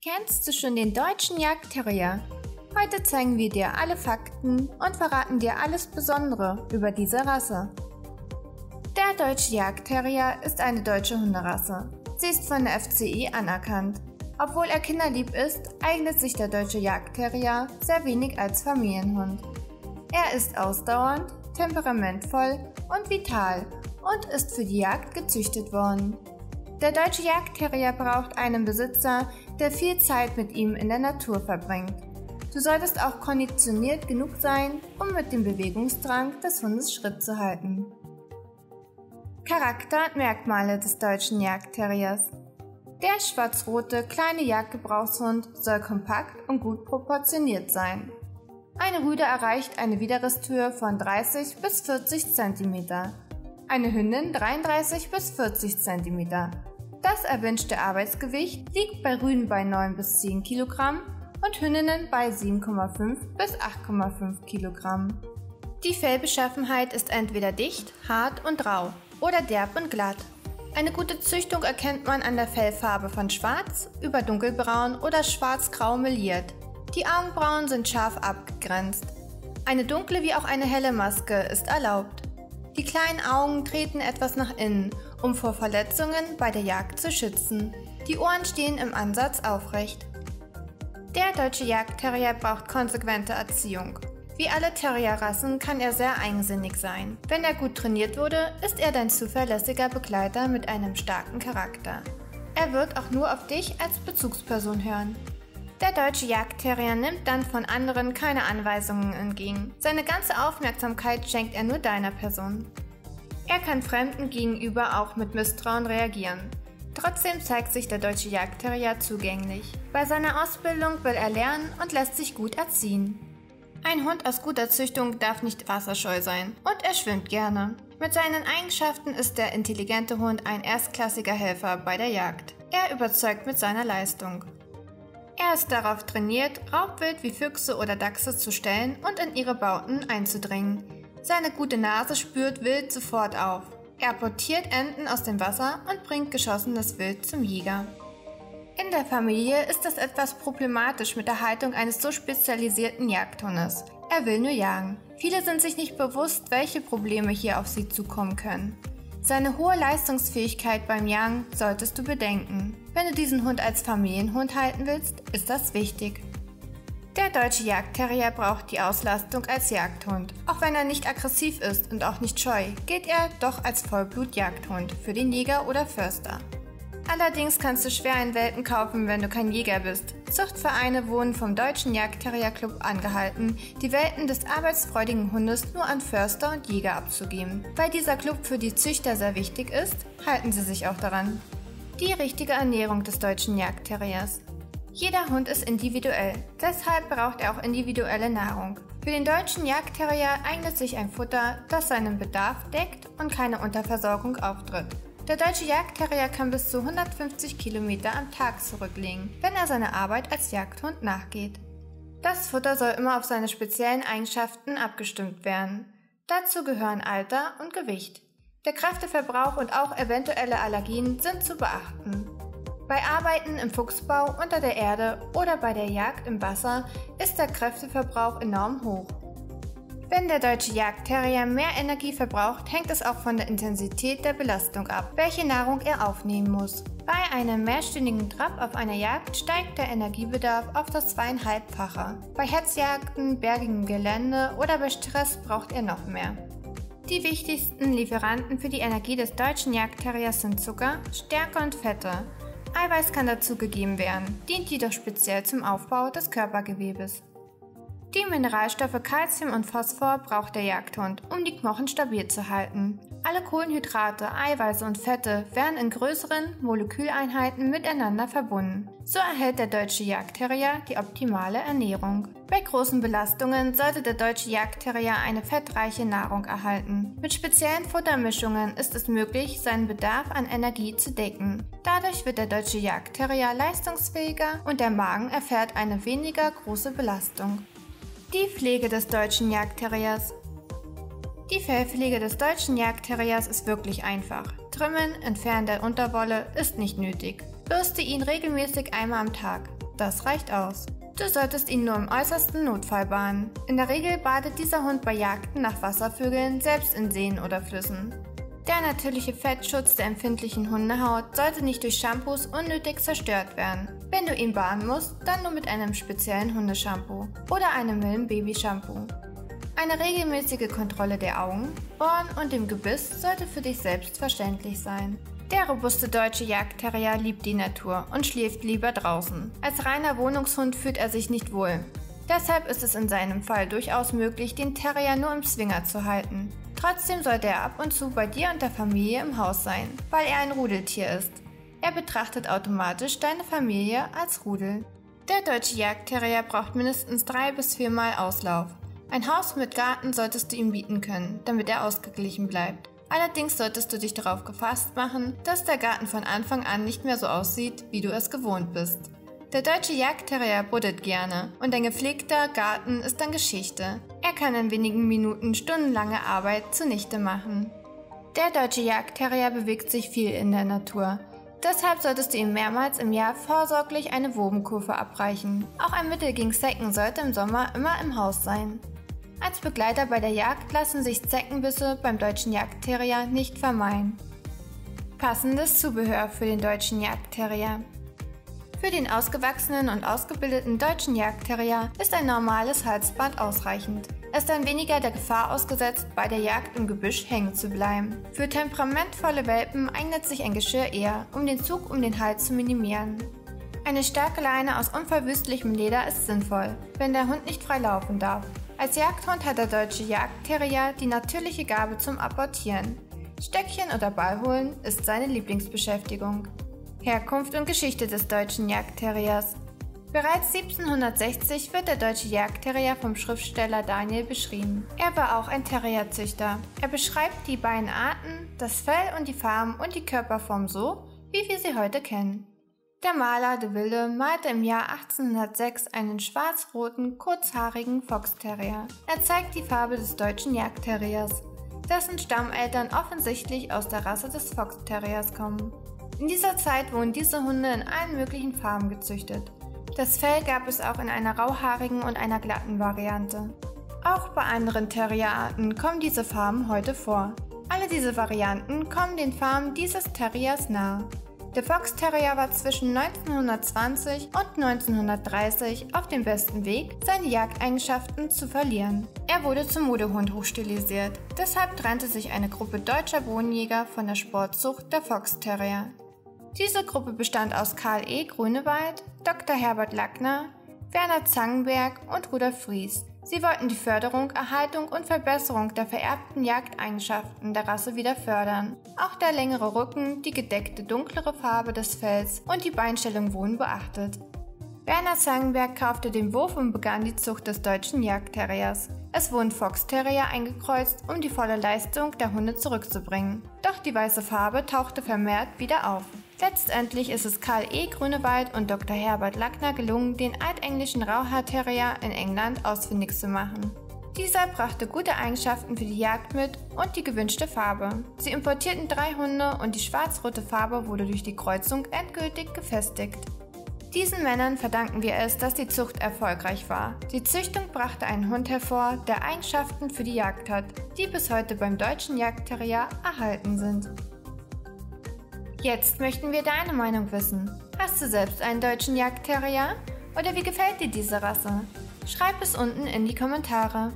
Kennst du schon den deutschen Jagdterrier? Heute zeigen wir dir alle Fakten und verraten dir alles Besondere über diese Rasse. Der deutsche Jagdterrier ist eine deutsche Hunderasse. Sie ist von der FCI anerkannt. Obwohl er kinderlieb ist, eignet sich der deutsche Jagdterrier sehr wenig als Familienhund. Er ist ausdauernd, temperamentvoll und vital und ist für die Jagd gezüchtet worden. Der deutsche Jagdterrier braucht einen Besitzer, der viel Zeit mit ihm in der Natur verbringt. Du solltest auch konditioniert genug sein, um mit dem Bewegungsdrang des Hundes Schritt zu halten. Charakter und Merkmale des deutschen Jagdterriers Der schwarz-rote kleine Jagdgebrauchshund soll kompakt und gut proportioniert sein. Eine Rüde erreicht eine Widerrisshöhe von 30 bis 40 cm. Eine Hündin 33 bis 40 cm. Das erwünschte Arbeitsgewicht liegt bei Rüden bei 9 bis 10 kg und Hündinnen bei 7,5 bis 8,5 kg. Die Fellbeschaffenheit ist entweder dicht, hart und rau oder derb und glatt. Eine gute Züchtung erkennt man an der Fellfarbe von schwarz über dunkelbraun oder schwarz-grau meliert. Die Augenbrauen sind scharf abgegrenzt. Eine dunkle wie auch eine helle Maske ist erlaubt. Die kleinen Augen treten etwas nach innen um vor Verletzungen bei der Jagd zu schützen. Die Ohren stehen im Ansatz aufrecht. Der deutsche Jagdterrier braucht konsequente Erziehung. Wie alle Terrierrassen kann er sehr eigensinnig sein. Wenn er gut trainiert wurde, ist er dein zuverlässiger Begleiter mit einem starken Charakter. Er wird auch nur auf dich als Bezugsperson hören. Der deutsche Jagdterrier nimmt dann von anderen keine Anweisungen entgegen. Seine ganze Aufmerksamkeit schenkt er nur deiner Person. Er kann Fremden gegenüber auch mit Misstrauen reagieren. Trotzdem zeigt sich der deutsche Jagdterrier zugänglich. Bei seiner Ausbildung will er lernen und lässt sich gut erziehen. Ein Hund aus guter Züchtung darf nicht wasserscheu sein und er schwimmt gerne. Mit seinen Eigenschaften ist der intelligente Hund ein erstklassiger Helfer bei der Jagd. Er überzeugt mit seiner Leistung. Er ist darauf trainiert, Raubwild wie Füchse oder Dachse zu stellen und in ihre Bauten einzudringen. Seine gute Nase spürt Wild sofort auf. Er portiert Enten aus dem Wasser und bringt geschossenes Wild zum Jäger. In der Familie ist es etwas problematisch mit der Haltung eines so spezialisierten Jagdhundes. Er will nur jagen. Viele sind sich nicht bewusst, welche Probleme hier auf sie zukommen können. Seine hohe Leistungsfähigkeit beim Jagen solltest du bedenken. Wenn du diesen Hund als Familienhund halten willst, ist das wichtig. Der deutsche Jagdterrier braucht die Auslastung als Jagdhund. Auch wenn er nicht aggressiv ist und auch nicht scheu, gilt er doch als Vollblut-Jagdhund für den Jäger oder Förster. Allerdings kannst du schwer einen Welpen kaufen, wenn du kein Jäger bist. Zuchtvereine wurden vom Deutschen Jagdterrierclub angehalten, die Welpen des arbeitsfreudigen Hundes nur an Förster und Jäger abzugeben. Weil dieser Club für die Züchter sehr wichtig ist, halten sie sich auch daran. Die richtige Ernährung des deutschen Jagdterriers. Jeder Hund ist individuell, deshalb braucht er auch individuelle Nahrung. Für den deutschen Jagdterrier eignet sich ein Futter, das seinen Bedarf deckt und keine Unterversorgung auftritt. Der deutsche Jagdterrier kann bis zu 150 Kilometer am Tag zurücklegen, wenn er seiner Arbeit als Jagdhund nachgeht. Das Futter soll immer auf seine speziellen Eigenschaften abgestimmt werden. Dazu gehören Alter und Gewicht. Der Kräfteverbrauch und auch eventuelle Allergien sind zu beachten. Bei Arbeiten im Fuchsbau unter der Erde oder bei der Jagd im Wasser ist der Kräfteverbrauch enorm hoch. Wenn der deutsche Jagdterrier mehr Energie verbraucht, hängt es auch von der Intensität der Belastung ab, welche Nahrung er aufnehmen muss. Bei einem mehrstündigen Trab auf einer Jagd steigt der Energiebedarf auf das zweieinhalbfache. Bei Hetzjagden, bergigem Gelände oder bei Stress braucht er noch mehr. Die wichtigsten Lieferanten für die Energie des deutschen Jagdterriers sind Zucker, Stärke und Fette. Eiweiß kann dazugegeben werden, dient jedoch speziell zum Aufbau des Körpergewebes. Die Mineralstoffe Calcium und Phosphor braucht der Jagdhund, um die Knochen stabil zu halten. Alle Kohlenhydrate, Eiweiße und Fette werden in größeren Moleküleinheiten miteinander verbunden. So erhält der deutsche Jagdterrier die optimale Ernährung. Bei großen Belastungen sollte der deutsche Jagdterrier eine fettreiche Nahrung erhalten. Mit speziellen Futtermischungen ist es möglich, seinen Bedarf an Energie zu decken. Dadurch wird der deutsche Jagdterrier leistungsfähiger und der Magen erfährt eine weniger große Belastung. Die Pflege des deutschen Jagdterriers die Fellpflege des deutschen Jagdterriers ist wirklich einfach. Trimmen, Entfernen der Unterwolle ist nicht nötig. Bürste ihn regelmäßig einmal am Tag. Das reicht aus. Du solltest ihn nur im äußersten Notfall bahnen. In der Regel badet dieser Hund bei Jagden nach Wasservögeln selbst in Seen oder Flüssen. Der natürliche Fettschutz der empfindlichen Hundehaut sollte nicht durch Shampoos unnötig zerstört werden. Wenn du ihn baden musst, dann nur mit einem speziellen Hundeshampoo oder einem milden Babyshampoo. Eine regelmäßige Kontrolle der Augen, Ohren und dem Gebiss sollte für dich selbstverständlich sein. Der robuste deutsche Jagdterrier liebt die Natur und schläft lieber draußen. Als reiner Wohnungshund fühlt er sich nicht wohl. Deshalb ist es in seinem Fall durchaus möglich, den Terrier nur im Zwinger zu halten. Trotzdem sollte er ab und zu bei dir und der Familie im Haus sein, weil er ein Rudeltier ist. Er betrachtet automatisch deine Familie als Rudel. Der deutsche Jagdterrier braucht mindestens drei bis viermal Auslauf. Ein Haus mit Garten solltest du ihm bieten können, damit er ausgeglichen bleibt. Allerdings solltest du dich darauf gefasst machen, dass der Garten von Anfang an nicht mehr so aussieht, wie du es gewohnt bist. Der deutsche Jagdterrier buddelt gerne und ein gepflegter Garten ist dann Geschichte. Er kann in wenigen Minuten stundenlange Arbeit zunichte machen. Der deutsche Jagdterrier bewegt sich viel in der Natur. Deshalb solltest du ihm mehrmals im Jahr vorsorglich eine Wobenkurve abreichen. Auch ein Mittel gegen Zecken sollte im Sommer immer im Haus sein. Als Begleiter bei der Jagd lassen sich Zeckenbisse beim deutschen Jagdterrier nicht vermeiden. Passendes Zubehör für den deutschen Jagdterrier. Für den ausgewachsenen und ausgebildeten deutschen Jagdterrier ist ein normales Halsband ausreichend. Er ist dann weniger der Gefahr ausgesetzt, bei der Jagd im Gebüsch hängen zu bleiben. Für temperamentvolle Welpen eignet sich ein Geschirr eher, um den Zug um den Hals zu minimieren. Eine starke Leine aus unverwüstlichem Leder ist sinnvoll, wenn der Hund nicht frei laufen darf. Als Jagdhund hat der deutsche Jagdterrier die natürliche Gabe zum Apportieren. Stöckchen oder Ball holen ist seine Lieblingsbeschäftigung. Herkunft und Geschichte des deutschen Jagdterriers. Bereits 1760 wird der deutsche Jagdterrier vom Schriftsteller Daniel beschrieben. Er war auch ein Terrierzüchter. Er beschreibt die beiden Arten, das Fell und die Farben und die Körperform so, wie wir sie heute kennen. Der Maler de Ville malte im Jahr 1806 einen schwarz-roten, kurzhaarigen Fox-Terrier. Er zeigt die Farbe des deutschen Jagdterriers, dessen Stammeltern offensichtlich aus der Rasse des Fox-Terriers kommen. In dieser Zeit wurden diese Hunde in allen möglichen Farben gezüchtet. Das Fell gab es auch in einer rauhaarigen und einer glatten Variante. Auch bei anderen Terrierarten kommen diese Farben heute vor. Alle diese Varianten kommen den Farben dieses Terriers nahe. Der Fox Terrier war zwischen 1920 und 1930 auf dem besten Weg, seine Jagdeigenschaften zu verlieren. Er wurde zum Modehund hochstilisiert. Deshalb trennte sich eine Gruppe deutscher Bodenjäger von der Sportzucht der Fox Terrier. Diese Gruppe bestand aus Karl E. Grünewald, Dr. Herbert Lackner, Werner Zangenberg und Rudolf Fries. Sie wollten die Förderung, Erhaltung und Verbesserung der vererbten Jagdeigenschaften der Rasse wieder fördern. Auch der längere Rücken, die gedeckte dunklere Farbe des Fells und die Beinstellung wurden beachtet. Werner Zangenberg kaufte den Wurf und begann die Zucht des deutschen Jagdterriers. Es wurden Fox Terrier eingekreuzt, um die volle Leistung der Hunde zurückzubringen. Doch die weiße Farbe tauchte vermehrt wieder auf. Letztendlich ist es Karl E. Grünewald und Dr. Herbert Lackner gelungen, den altenglischen Rauhaar-Terrier in England ausfindig zu machen. Dieser brachte gute Eigenschaften für die Jagd mit und die gewünschte Farbe. Sie importierten drei Hunde und die schwarz-rote Farbe wurde durch die Kreuzung endgültig gefestigt. Diesen Männern verdanken wir es, dass die Zucht erfolgreich war. Die Züchtung brachte einen Hund hervor, der Eigenschaften für die Jagd hat, die bis heute beim deutschen Jagdterrier erhalten sind. Jetzt möchten wir deine Meinung wissen. Hast du selbst einen deutschen Jagdterrier? Oder wie gefällt dir diese Rasse? Schreib es unten in die Kommentare.